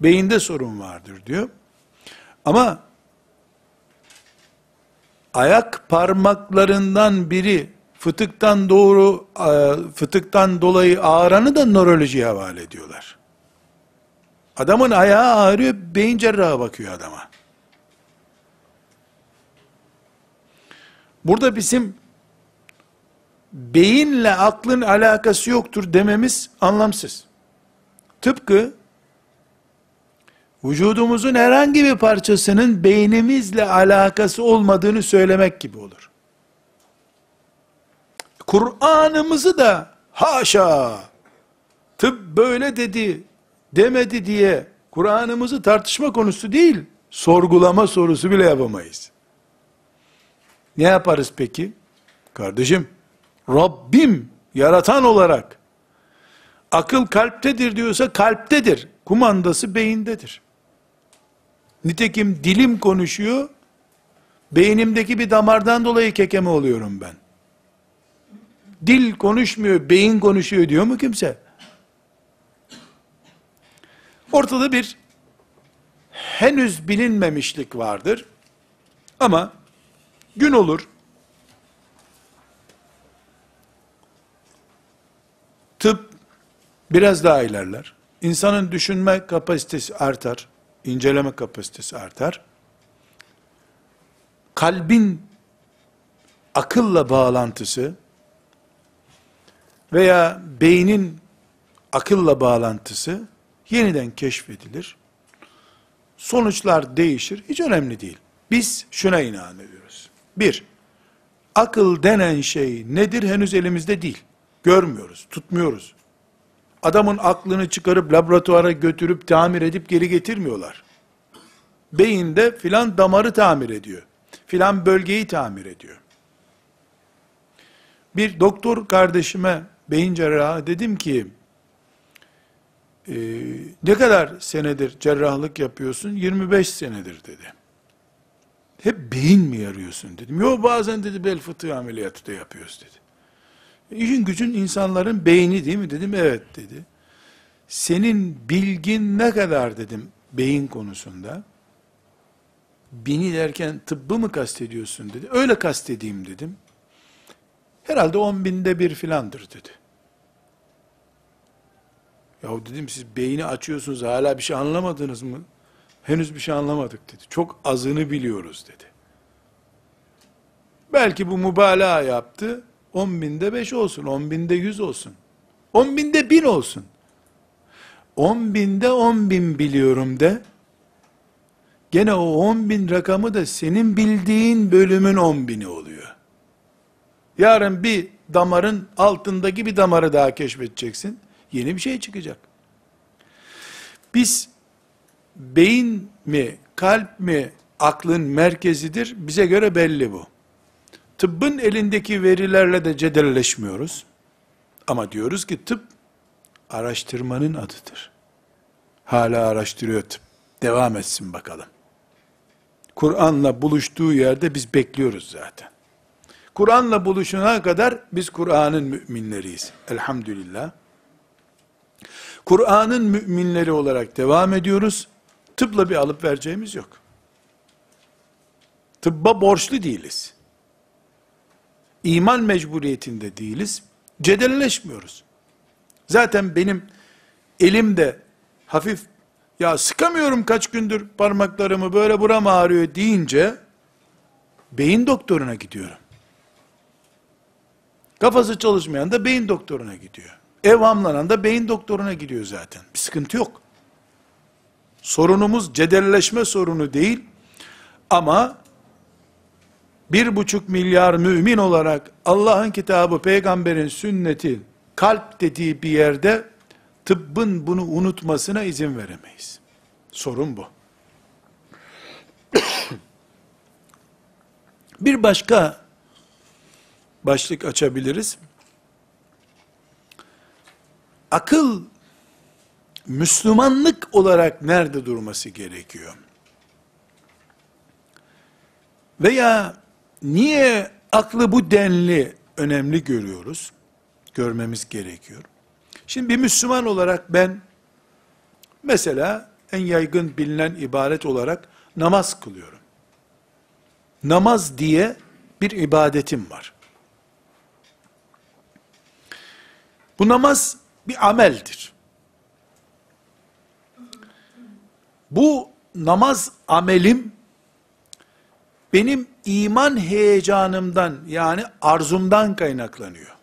Beyinde sorun vardır diyor. Ama ayak parmaklarından biri fıtıktan doğru e, fıtıktan dolayı ağranı da nörolojiye havale ediyorlar. Adamın ayağı ağrıyor, beyin cerrahı bakıyor adama. Burada bizim beyinle aklın alakası yoktur dememiz anlamsız. Tıpkı vücudumuzun herhangi bir parçasının beynimizle alakası olmadığını söylemek gibi olur. Kur'an'ımızı da haşa tıp böyle dedi demedi diye Kur'an'ımızı tartışma konusu değil, sorgulama sorusu bile yapamayız. Ne yaparız peki? Kardeşim, Rabbim yaratan olarak akıl kalptedir diyorsa kalptedir. Kumandası beyindedir. Nitekim dilim konuşuyor, beynimdeki bir damardan dolayı kekeme oluyorum ben. Dil konuşmuyor, beyin konuşuyor diyor mu kimse? Ortada bir henüz bilinmemişlik vardır. Ama gün olur, biraz daha ilerler. İnsanın düşünme kapasitesi artar, inceleme kapasitesi artar. Kalbin akılla bağlantısı veya beynin akılla bağlantısı yeniden keşfedilir. Sonuçlar değişir. Hiç önemli değil. Biz şuna inanıyoruz. Bir, akıl denen şey nedir henüz elimizde değil. Görmüyoruz, tutmuyoruz. Adamın aklını çıkarıp laboratuvara götürüp tamir edip geri getirmiyorlar. Beyinde filan damarı tamir ediyor. Filan bölgeyi tamir ediyor. Bir doktor kardeşime beyin cerrahı dedim ki e, ne kadar senedir cerrahlık yapıyorsun? 25 senedir dedi. Hep beyin mi yarıyorsun dedim. Yok bazen dedi bel fıtığı ameliyatı da yapıyoruz dedi. İşin gücün insanların beyni değil mi dedim. Evet dedi. Senin bilgin ne kadar dedim beyin konusunda. Bini derken tıbbı mı kastediyorsun dedi. Öyle kastedeyim dedim. Herhalde on binde bir filandır dedi. Yahu dedim siz beyni açıyorsunuz hala bir şey anlamadınız mı? Henüz bir şey anlamadık dedi. Çok azını biliyoruz dedi. Belki bu mübalağa yaptı. 10 binde 5 olsun, 10 binde 100 olsun. 10 binde 1000 olsun. 10 binde 10 bin biliyorum de. Gene o 10 bin rakamı da senin bildiğin bölümün 10 bini oluyor. Yarın bir damarın altındaki bir damarı daha keşfedeceksin. Yeni bir şey çıkacak. Biz beyin mi, kalp mi aklın merkezidir? Bize göre belli bu. Tıbbın elindeki verilerle de cedelleşmiyoruz. Ama diyoruz ki tıp araştırmanın adıdır. Hala araştırıyor tıp. Devam etsin bakalım. Kur'an'la buluştuğu yerde biz bekliyoruz zaten. Kur'an'la buluşuna kadar biz Kur'an'ın müminleriyiz. Elhamdülillah. Kur'an'ın müminleri olarak devam ediyoruz. Tıpla bir alıp vereceğimiz yok. Tıbba borçlu değiliz. İman mecburiyetinde değiliz. Cedelleşmiyoruz. Zaten benim elimde hafif ya sıkamıyorum kaç gündür parmaklarımı böyle buram ağrıyor deyince beyin doktoruna gidiyorum. Kafası çalışmayan da beyin doktoruna gidiyor. Evhamlanan da beyin doktoruna gidiyor zaten. Bir sıkıntı yok. Sorunumuz cedelleşme sorunu değil. Ama bir buçuk milyar mümin olarak Allah'ın kitabı, peygamberin sünneti, kalp dediği bir yerde tıbbın bunu unutmasına izin veremeyiz. Sorun bu. bir başka başlık açabiliriz. Akıl Müslümanlık olarak nerede durması gerekiyor? Veya niye aklı bu denli önemli görüyoruz? Görmemiz gerekiyor. Şimdi bir Müslüman olarak ben mesela en yaygın bilinen ibadet olarak namaz kılıyorum. Namaz diye bir ibadetim var. Bu namaz bir ameldir. Bu namaz amelim benim iman heyecanımdan yani arzumdan kaynaklanıyor.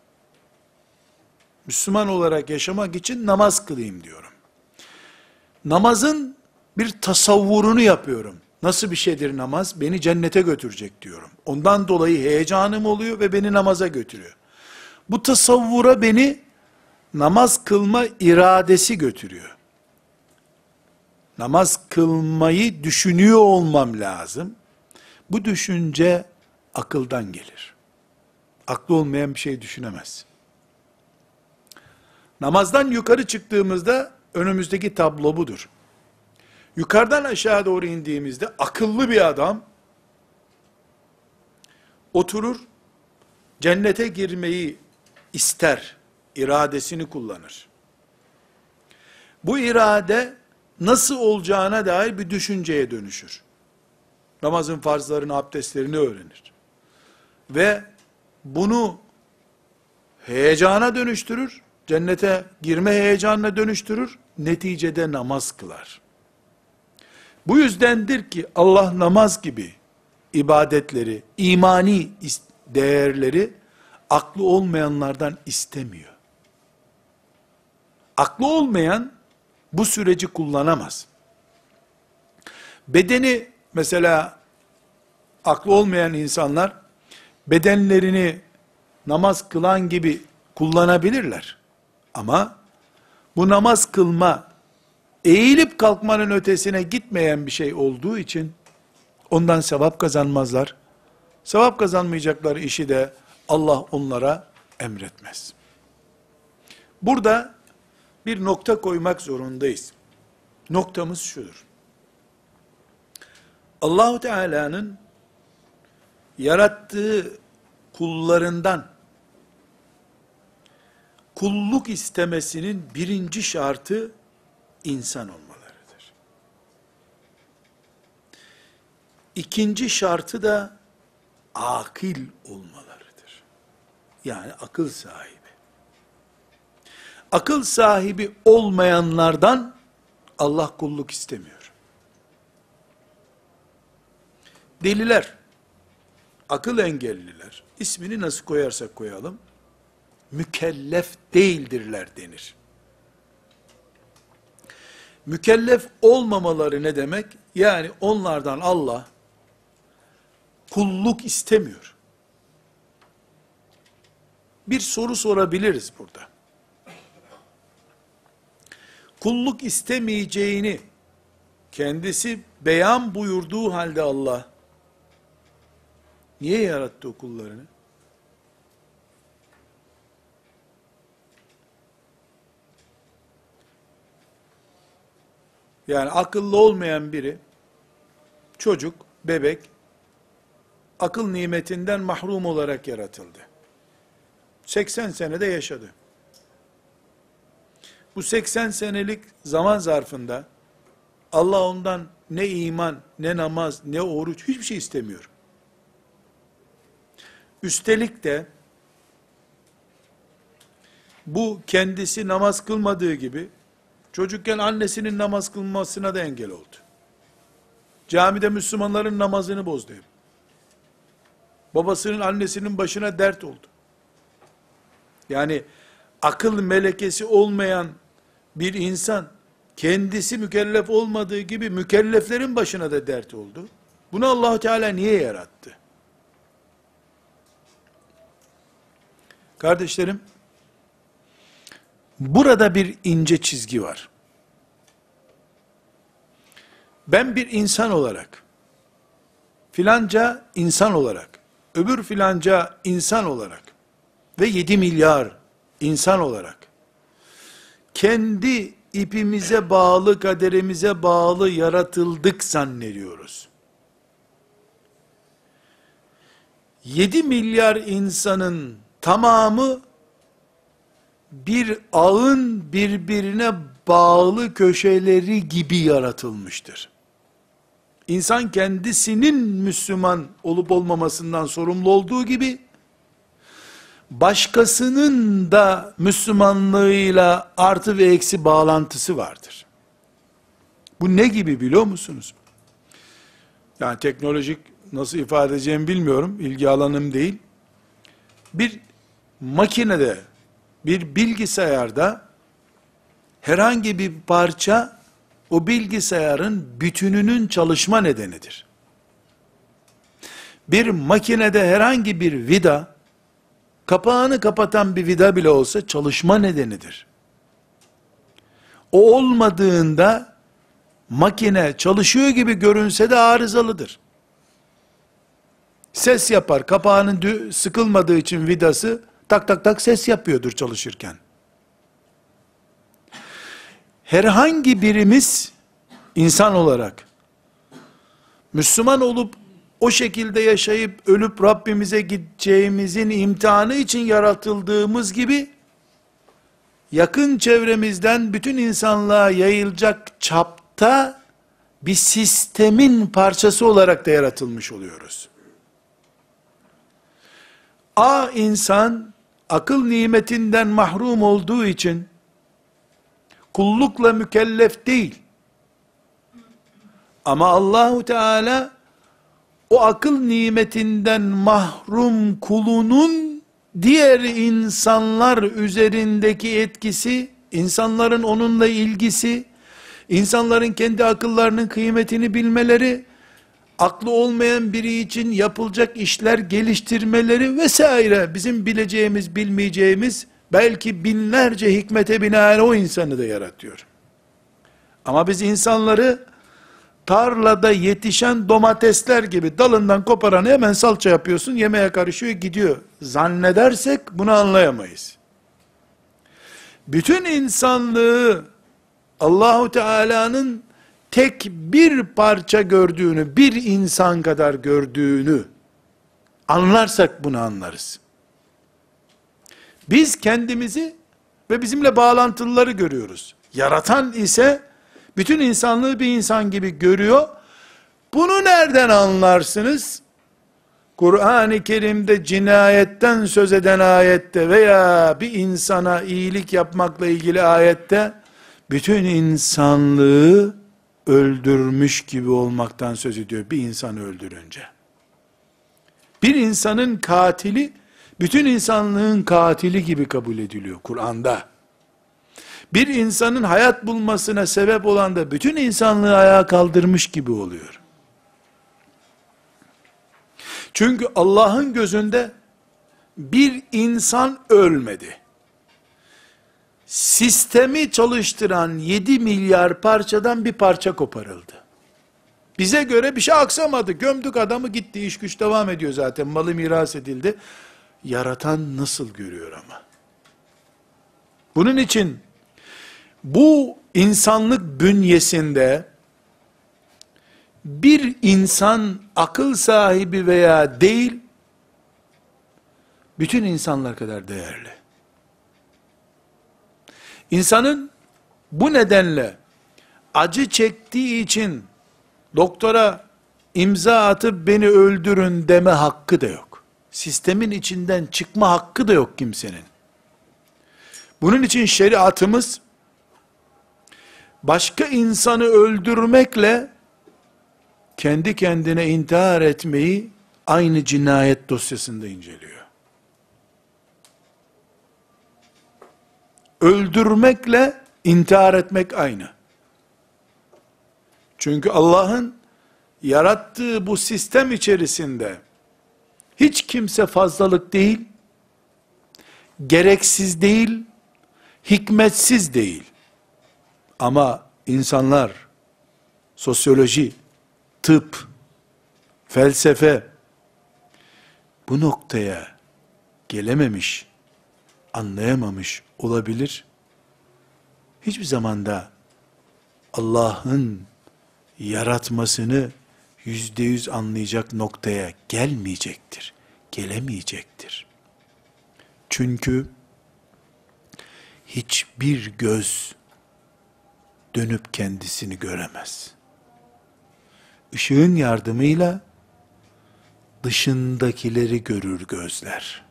Müslüman olarak yaşamak için namaz kılayım diyorum. Namazın bir tasavvurunu yapıyorum. Nasıl bir şeydir namaz? Beni cennete götürecek diyorum. Ondan dolayı heyecanım oluyor ve beni namaza götürüyor. Bu tasavvura beni namaz kılma iradesi götürüyor. Namaz kılmayı düşünüyor olmam lazım. Bu düşünce akıldan gelir. Aklı olmayan bir şey düşünemez. Namazdan yukarı çıktığımızda önümüzdeki tablo budur. Yukarıdan aşağı doğru indiğimizde akıllı bir adam oturur, cennete girmeyi ister, iradesini kullanır. Bu irade nasıl olacağına dair bir düşünceye dönüşür. Namazın farzlarını, abdestlerini öğrenir. Ve bunu heyecana dönüştürür, cennete girme heyecanına dönüştürür, neticede namaz kılar. Bu yüzdendir ki Allah namaz gibi ibadetleri, imani değerleri aklı olmayanlardan istemiyor. Aklı olmayan bu süreci kullanamaz. Bedeni mesela aklı olmayan insanlar bedenlerini namaz kılan gibi kullanabilirler. Ama bu namaz kılma eğilip kalkmanın ötesine gitmeyen bir şey olduğu için ondan sevap kazanmazlar. Sevap kazanmayacaklar işi de Allah onlara emretmez. Burada bir nokta koymak zorundayız. Noktamız şudur. Allahu Teala'nın yarattığı kullarından kulluk istemesinin birinci şartı insan olmalarıdır. İkinci şartı da akil olmalarıdır. Yani akıl sahibi. Akıl sahibi olmayanlardan Allah kulluk istemiyor. Deliler, akıl engelliler, ismini nasıl koyarsak koyalım, mükellef değildirler denir. Mükellef olmamaları ne demek? Yani onlardan Allah kulluk istemiyor. Bir soru sorabiliriz burada. Kulluk istemeyeceğini kendisi beyan buyurduğu halde Allah niye yarattı o kullarını? Yani akıllı olmayan biri, çocuk, bebek, akıl nimetinden mahrum olarak yaratıldı. 80 senede yaşadı. Bu 80 senelik zaman zarfında Allah ondan ne iman, ne namaz, ne oruç hiçbir şey istemiyor. Üstelik de bu kendisi namaz kılmadığı gibi çocukken annesinin namaz kılmasına da engel oldu. Camide Müslümanların namazını bozdu. Babasının annesinin başına dert oldu. Yani akıl melekesi olmayan bir insan kendisi mükellef olmadığı gibi mükelleflerin başına da dert oldu. Bunu allah Teala niye yarattı? Kardeşlerim, burada bir ince çizgi var. Ben bir insan olarak, filanca insan olarak, öbür filanca insan olarak ve 7 milyar insan olarak kendi ipimize bağlı, kaderimize bağlı yaratıldık zannediyoruz. 7 milyar insanın tamamı bir ağın birbirine bağlı köşeleri gibi yaratılmıştır. İnsan kendisinin Müslüman olup olmamasından sorumlu olduğu gibi, başkasının da Müslümanlığıyla artı ve eksi bağlantısı vardır. Bu ne gibi biliyor musunuz? Yani teknolojik nasıl ifade edeceğimi bilmiyorum, ilgi alanım değil. Bir makinede, bir bilgisayarda herhangi bir parça o bilgisayarın bütününün çalışma nedenidir. Bir makinede herhangi bir vida kapağını kapatan bir vida bile olsa çalışma nedenidir. O olmadığında makine çalışıyor gibi görünse de arızalıdır. Ses yapar. Kapağının sıkılmadığı için vidası tak tak tak ses yapıyordur çalışırken. Herhangi birimiz insan olarak Müslüman olup o şekilde yaşayıp ölüp Rabbimize gideceğimizin imtihanı için yaratıldığımız gibi yakın çevremizden bütün insanlığa yayılacak çapta bir sistemin parçası olarak da yaratılmış oluyoruz. A insan akıl nimetinden mahrum olduğu için kullukla mükellef değil. Ama Allahu Teala o akıl nimetinden mahrum kulunun diğer insanlar üzerindeki etkisi, insanların onunla ilgisi, insanların kendi akıllarının kıymetini bilmeleri, aklı olmayan biri için yapılacak işler geliştirmeleri vesaire bizim bileceğimiz, bilmeyeceğimiz belki binlerce hikmete binaen o insanı da yaratıyor. Ama biz insanları tarlada yetişen domatesler gibi dalından koparanı hemen salça yapıyorsun, yemeğe karışıyor, gidiyor. Zannedersek bunu anlayamayız. Bütün insanlığı Allahu Teala'nın tek bir parça gördüğünü, bir insan kadar gördüğünü anlarsak bunu anlarız. Biz kendimizi ve bizimle bağlantılıları görüyoruz. Yaratan ise bütün insanlığı bir insan gibi görüyor. Bunu nereden anlarsınız? Kur'an-ı Kerim'de cinayetten söz eden ayette veya bir insana iyilik yapmakla ilgili ayette bütün insanlığı öldürmüş gibi olmaktan söz ediyor bir insanı öldürünce. Bir insanın katili bütün insanlığın katili gibi kabul ediliyor Kur'an'da. Bir insanın hayat bulmasına sebep olan da bütün insanlığı ayağa kaldırmış gibi oluyor. Çünkü Allah'ın gözünde bir insan ölmedi. Sistemi çalıştıran 7 milyar parçadan bir parça koparıldı. Bize göre bir şey aksamadı. Gömdük adamı gitti. iş güç devam ediyor zaten. Malı miras edildi. Yaratan nasıl görüyor ama? Bunun için bu insanlık bünyesinde bir insan akıl sahibi veya değil, bütün insanlar kadar değerli. İnsanın bu nedenle acı çektiği için doktora imza atıp beni öldürün deme hakkı da yok. Sistemin içinden çıkma hakkı da yok kimsenin. Bunun için şeriatımız başka insanı öldürmekle kendi kendine intihar etmeyi aynı cinayet dosyasında inceliyor. Öldürmekle intihar etmek aynı. Çünkü Allah'ın yarattığı bu sistem içerisinde hiç kimse fazlalık değil, gereksiz değil, hikmetsiz değil. Ama insanlar, sosyoloji, tıp, felsefe, bu noktaya gelememiş, anlayamamış olabilir. Hiçbir zamanda Allah'ın yaratmasını yüzde yüz anlayacak noktaya gelmeyecektir. Gelemeyecektir. Çünkü hiçbir göz dönüp kendisini göremez. Işığın yardımıyla dışındakileri görür gözler.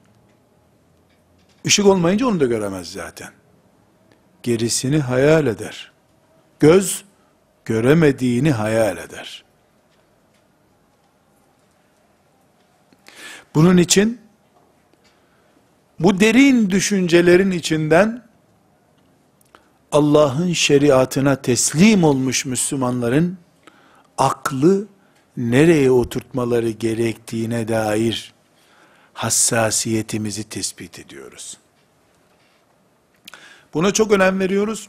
Işık olmayınca onu da göremez zaten. Gerisini hayal eder. Göz göremediğini hayal eder. Bunun için bu derin düşüncelerin içinden Allah'ın şeriatına teslim olmuş Müslümanların aklı nereye oturtmaları gerektiğine dair hassasiyetimizi tespit ediyoruz. Buna çok önem veriyoruz.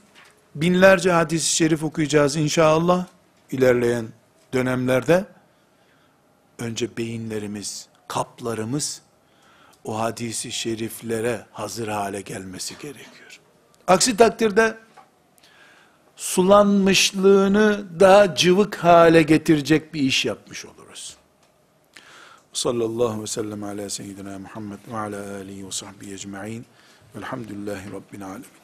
Binlerce hadis-i şerif okuyacağız inşallah ilerleyen dönemlerde. Önce beyinlerimiz, kaplarımız o hadisi şeriflere hazır hale gelmesi gerekiyor. Aksi takdirde sulanmışlığını daha cıvık hale getirecek bir iş yapmış oluruz. Sallallahu aleyhi ve sellem ala seyyidina Muhammed ve ala alihi ve sahbihi ecma'in velhamdülillahi rabbil alemin.